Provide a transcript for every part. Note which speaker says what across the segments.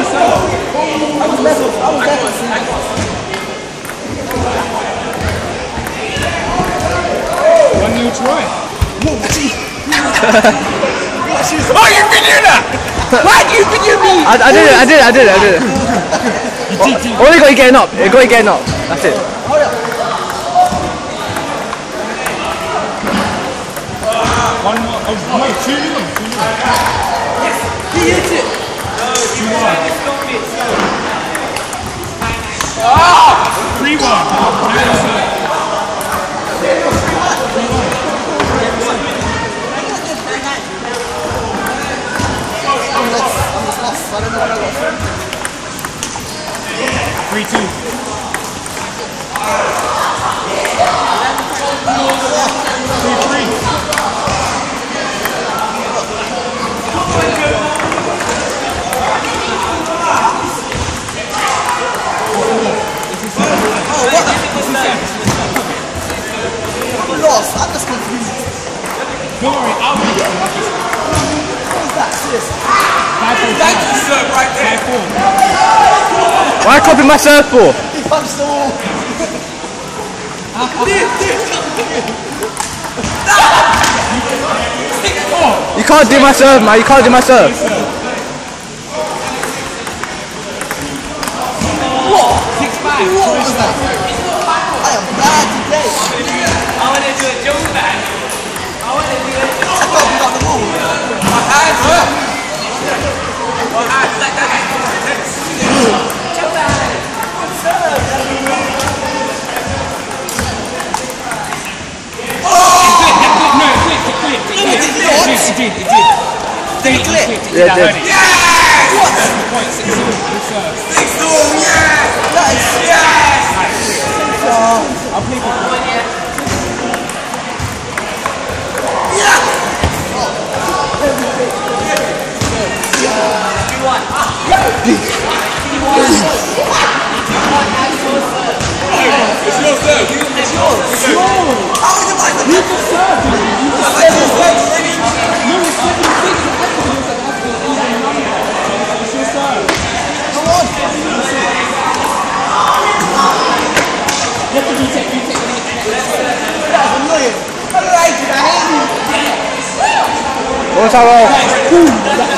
Speaker 1: I was there I was there.
Speaker 2: One new try.
Speaker 1: No, gee.
Speaker 2: Oh, you can do that! Why do you think you me?
Speaker 3: I, I did it, I did it, I did it, I did it. Only got you getting up. You got you getting up. That's it.
Speaker 1: Hurry up.
Speaker 2: One more. Oh, no, two more. Two more.
Speaker 1: He hit it.
Speaker 2: Three one.
Speaker 1: I'm
Speaker 2: Three two. Don't worry, I'll be there.
Speaker 1: What is that? Seriously.
Speaker 2: Five four.
Speaker 1: Thank you, sir, right there.
Speaker 2: Five four.
Speaker 3: Why copy my surfboard?
Speaker 1: He punched the wall.
Speaker 3: You can't do my serve, man. You can't do my serve.
Speaker 2: Six five.
Speaker 1: What was that?
Speaker 2: It It did, it did, it did.
Speaker 1: Did it click?
Speaker 2: It did,
Speaker 3: Yeah, it
Speaker 2: I
Speaker 3: did.
Speaker 2: heard it.
Speaker 1: What?
Speaker 2: Point six two. Good serve.
Speaker 1: That is
Speaker 2: I'll play for
Speaker 1: That's annoying. I like it. I hate you.
Speaker 3: What's that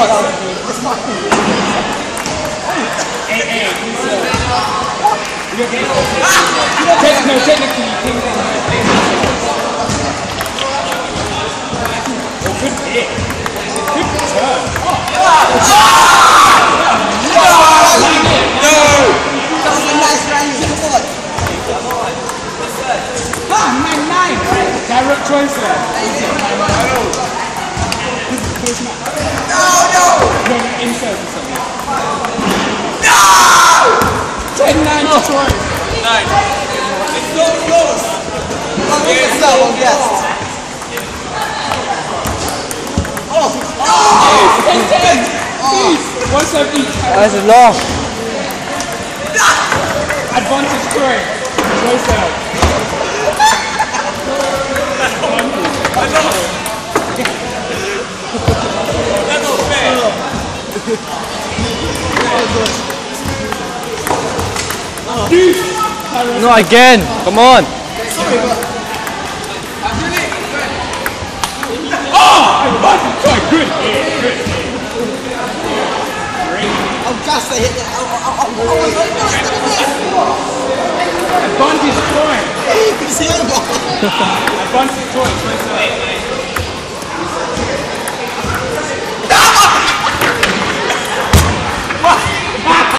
Speaker 1: It's not.
Speaker 2: Hey, hey, no, technically you came in. Oh, good hit. Good turn.
Speaker 1: That was a nice. Come on.
Speaker 2: Ah, nine nine. Direct choice there.
Speaker 1: No, no.
Speaker 2: No, no, inside, inside. Ten nine to choice.
Speaker 1: It's so close. Oh, yes. that one, yes. Oh,
Speaker 2: Ten ten. Please. One serve each.
Speaker 3: That's a long.
Speaker 2: Advantage Troy. Troy serve.
Speaker 3: Not again. Come on.
Speaker 2: Advantage Good hit. Good hit.
Speaker 1: I'm just a hit. I, I, I, I was like, no, it's gonna